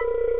you